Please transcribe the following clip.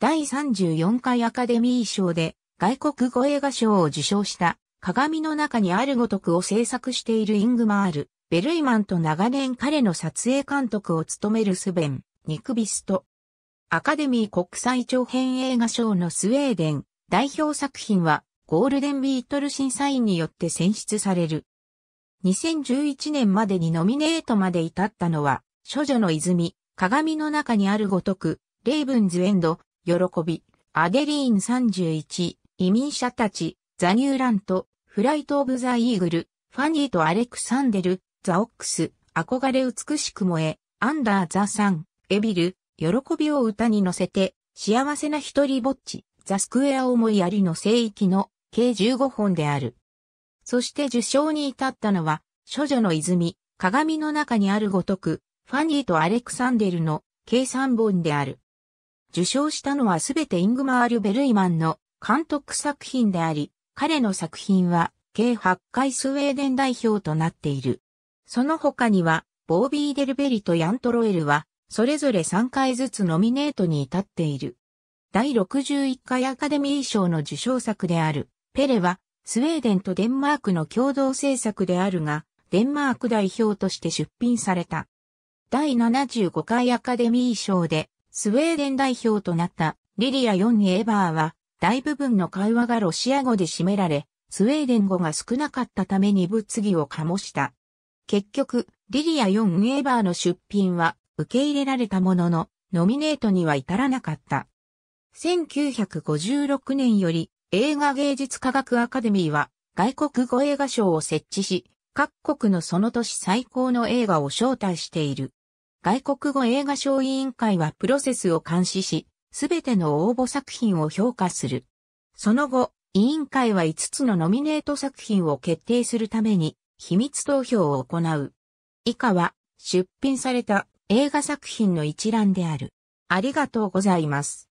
第34回アカデミー賞で外国語映画賞を受賞した鏡の中にあるごとくを制作しているイングマール、ベルイマンと長年彼の撮影監督を務めるスベン、ニクビスト。アカデミー国際長編映画賞のスウェーデン代表作品はゴールデンビートル審査員によって選出される。2011年までにノミネートまで至ったのは、処女の泉、鏡の中にあるごとく、レイブンズエンド、喜び、アデリーン31、移民者たち、ザニューラント、フライトオブザイーグル、ファニーとアレクサンデル、ザオックス、憧れ美しく燃え、アンダーザサン、エビル、喜びを歌に乗せて、幸せな一人ぼっち、ザスクエア思いやりの聖域の計15本である。そして受賞に至ったのは、処女の泉、鏡の中にあるごとく、ファニーとアレクサンデルの計3本である。受賞したのはすべてイングマール・ベルイマンの監督作品であり、彼の作品は計8回スウェーデン代表となっている。その他には、ボービー・デルベリとヤントロエルは、それぞれ3回ずつノミネートに至っている。第61回アカデミー賞の受賞作である、ペレは、スウェーデンとデンマークの共同制作であるが、デンマーク代表として出品された。第75回アカデミー賞で、スウェーデン代表となったリリア・ヨン・エーバーは、大部分の会話がロシア語で占められ、スウェーデン語が少なかったために物議を醸した。結局、リリア・ヨン・エーバーの出品は受け入れられたものの、ノミネートには至らなかった。1956年より映画芸術科学アカデミーは外国語映画賞を設置し、各国のその年最高の映画を招待している。外国語映画賞委員会はプロセスを監視し、すべての応募作品を評価する。その後、委員会は5つのノミネート作品を決定するために秘密投票を行う。以下は出品された映画作品の一覧である。ありがとうございます。